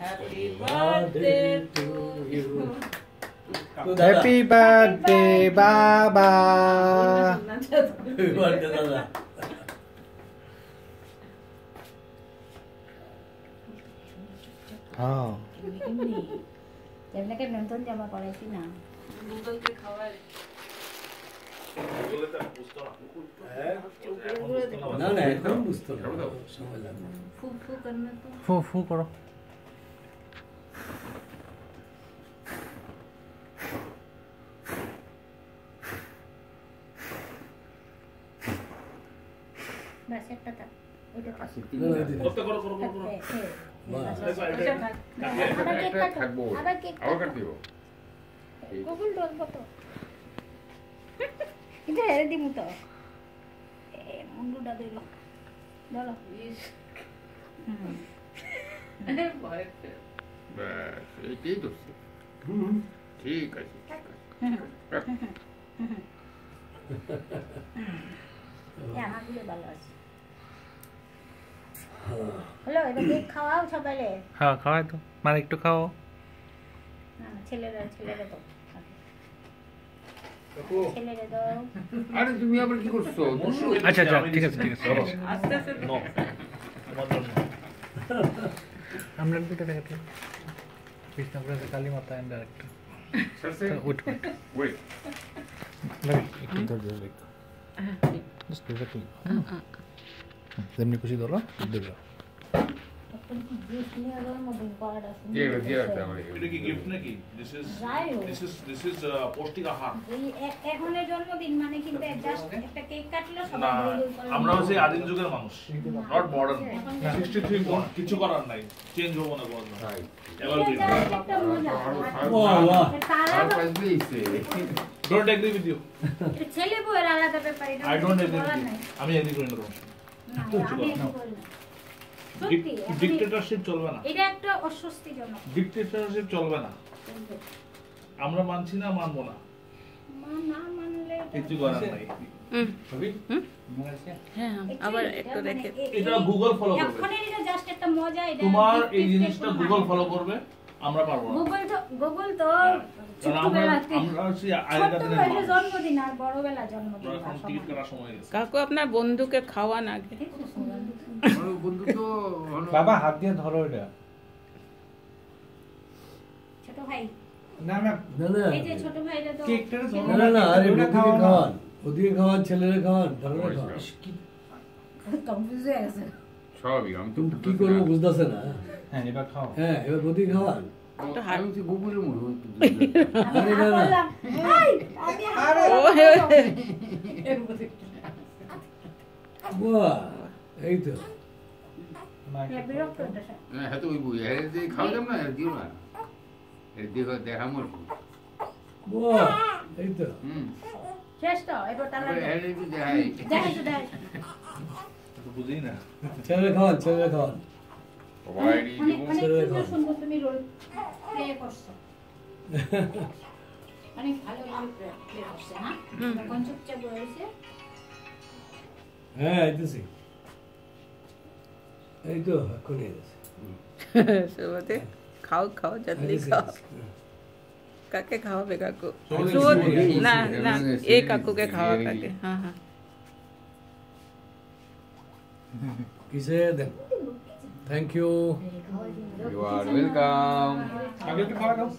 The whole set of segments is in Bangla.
Happy birthday to you. Happy birthday বাবা দাদা হ্যাঁ এমনিকে নতুন জামা পরাইছি না Google কে খাওয়ায়। না না এখন বুঝতে না সময় লাগবে ফু ফু করনা তো ফু ফু করো বাস একটা থাক ওইটা থাক করো করো করো করো। হ্যাঁ, হ্যাঁ। বাহ। থাক। আবার কেক কাটো থাকব। আবার কেক আবার কাটো। কাট দিব গুগল ডল কত? এটা হেরে দিমু তো। এ মুন্ডুটা দিল চলো ইস, হুম। ব্যাস এইটাই তো হুম। ঠিক আছে আমাগুলো ভালো আছে। এবার কেক খাওয়াও সকালে। হ্যাঁ খাওয়াই তো। মানে একটু খাও না না, ছেলেরা ছেলেরা দাও। আরে তুমি আবার কি করছ? আচ্ছা আচ্ছা ঠিক আছে ঠিক আছে আস্তে আস্তে No, আমরা দুটো দেখাতে কৃষ্ণপুরের কালী মাতা এন্ড ওয়েট একটু ধৈর্য এক্স্যাক্টলি যেমনি খুশি ধরো। আমার uh, মানে আমরা হচ্ছে আদিম যুগের মানুষ নট মডার্ন এখন সিক্সটি থ্রি কিছু করার নাই চেঞ্জ হব না. ছেলে বউয়ের আলাদা ব্যাপার. আমি এগ্রি করি না ডিক্টেটরশিপ চলবে না। এটা একটা অস্বস্তিজনক। ডিক্টেটরশিপ চলবে না। আমরা মানছি না মানবো না। না মানলে কিছু করার নাই। আবার একটু রেখে এটা গুগল ফলো করবে। এটা জাস্ট একটা মজা এটা তোমার এই জিনিসটা গুগল ফলো করবে আমরা পারব না। গুগল তো গুগল তো কারণ আমরা ছোটবেলাতে আমরা হচ্ছে আগেকার দিনের ছোটবেলা মানুষ। জন্মদিন আর বড়বেলা জন্মদিন আমরা এখন আর টিকিট সমান। কাটার সময় গেছে। কাকু আপনার বন্ধুকে খাওয়ান আগে। বন্ধু তো বাবা হাত দিয়ে ধরো এটা। ছোট ভাই। না না না না। এই যে ছোট ভাইরা তো কেকটা ধরো। না না না আরে ওটা ওদিকে খাওয়া না। খাওয়ান ওদিকে খাওয়ান ছেলেরা খাওয়ান ঢাকনা খাওয়ান। কনফিউজ হয়ে গেছে। স্বাভাবিক আমি তো কি করব বুঝতেছে না হ্যাঁ? এবার খাও। হ্যাঁ এবার ওদিকে খাওয়ান। আরে না, না। এই, বললাম। বাহ এই তো হ্যাঁ। হ্যাঁ তো ওই বই দিয়ে না? দিও না এর দিয়ে দেখা মর। বাহ এই তো হুম। শেষ তো এবার তাহলে এর দিয়ে দেখাই দেখাই তো দেখাই বুঝি না। খাওয়ান খাওয়ান। অনেক ভালো চুপচাপ রয়েছে হ্যাঁ আইতেছি এই তো এখনই এসেছে সুবোধে খাও খাও জলদি আইতেছি, খাও আইতেছি। কাকে খাওয়াবে কাকু সুবোধ, সুবোধ সুবোধ, না সুবোধ, না সুবোধ, এ সুবোধ, কাকুকে খাওয়া সুবোধ, কাকে হ্যাঁ হ্যাঁ কিসে দেন thank you you are welcome আগে একটু খাওয়া দাও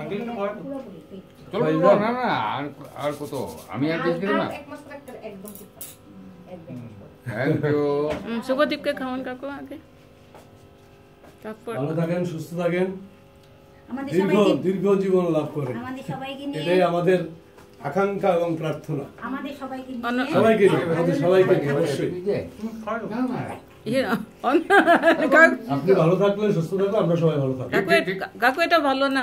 আগে একটু থ্যাংক ইউ শুভদীপকে খাওয়ান কাকু আগে। তারপর ভালো থাকেন সুস্থ থাকেন। দীর্ঘ দীর্ঘ জীবন লাভ করেন। এটাই আমাদের আকাঙ্ক্ষা এবং প্রার্থনা। সবাইকে আমাদের সবাইকে অবশ্যই। আপনি ভালো থাকলে সুস্থ থাকলে আমরা সবাই ভালো থাকব। কাকু এটা ভালো না।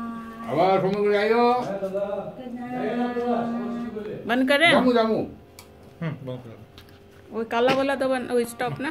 আবার সময় করে আইও बंद करें জামু জামু হুম বন্ধ করো। वो काला वाला तो बन वो स्टॉप ना